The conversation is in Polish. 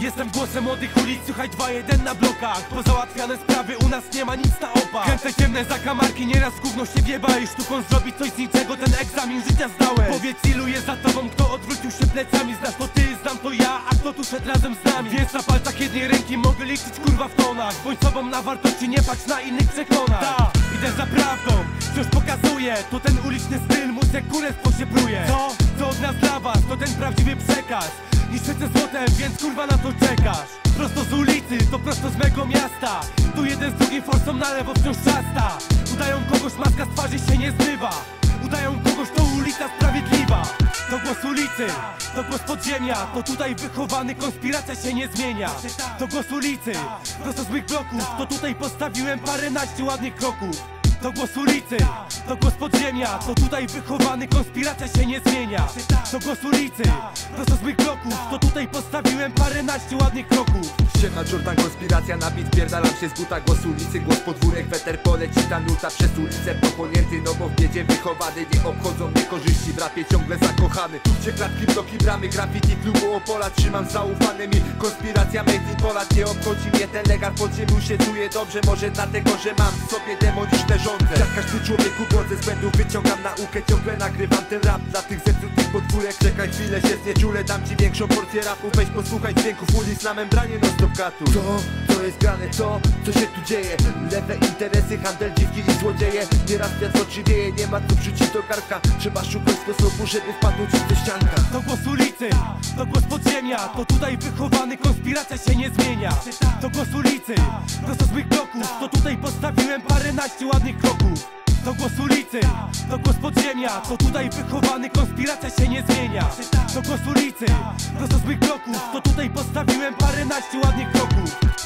Jestem głosem młodych ulic, słuchaj 2-1 na blokach. Pozałatwiane sprawy, u nas nie ma nic na opak. Kręcę ciemne zakamarki, nieraz gówno się wieba I sztuką zrobić coś z niczego, ten egzamin życia zdałem. Powiedz ilu jest za tobą, kto odwrócił się plecami. Znasz to ty, znam to ja, a kto tu szedł razem z nami? Więc na palcach jednej ręki mogę liczyć kurwa w tonach. Bądź sobą na wartości, nie patrz na innych przekonach. Ta, idę za prawdą, wciąż pokazuję. To ten uliczny styl, móc jak kurestwo się bruje. Co? Co od nas dla was, to ten prawdziwy przekaz Niszczę ze złotem, więc kurwa na to czekasz. Prosto z ulicy, to prosto z mego miasta. Tu jeden z drugim forsą na lewo wciąż czasta Udają kogoś, maska z twarzy się nie zmywa. Udają kogoś, to ulica sprawiedliwa. To głos ulicy, to głos podziemia. To tutaj wychowany, konspiracja się nie zmienia. To głos ulicy, prosto z mych bloków. To tutaj postawiłem paręnaście ładnych kroków. To głos ulicy, to głos podziemia. To tutaj wychowany, konspiracja się nie zmienia. To głos ulicy, prosto z mych bloków To tutaj postawiłem paręnaście ładnych kroków. Siema Jordan, konspiracja na bit, pierdalam się z buta Głos ulicy, głos podwórek, weter poleci ta nuta Przez ulicę pochłonięty, no bo w biedzie wychowany Nie obchodzą mnie korzyści, w rapie ciągle zakochany. Gdzie klatki, bloki, bramy, graffiti, klubu Opola Trzymam zaufany mi, konspiracja made in Poland Nie obchodzi mnie ten legar, pod ziemią się czuję dobrze Może dlatego, że mam w sobie demoniczne rządze Jak każdy człowiek urodzę z błędów, wyciągam naukę Ciągle nagrywam ten rap dla tych zepsutych podwórek. Czekaj chwilę, się znieczulę, dam ci większą porcję rapu Weź posłuchaj dźwięków ulic na membranie non stop katu To, co jest grane, to, co się tu dzieje? Lewe interesy, handel, dziwki i złodzieje. Nieraz wiatr w oczy wieje, nie ma co wrzucić do karka Trzeba szukać sposobu, żeby wpadnąć do ścianka. To głos ulicy, to głos podziemia. To tutaj wychowany, konspiracja się nie zmienia. To głos ulicy, prosto z mych bloków. To tutaj postawiłem paręnaście ładnych kroków to głos ulicy, to głos podziemia. To tutaj wychowany, konspiracja się nie zmienia. To głos ulicy, prosto z mych bloków. To tutaj postawiłem paręnaście ładnych kroków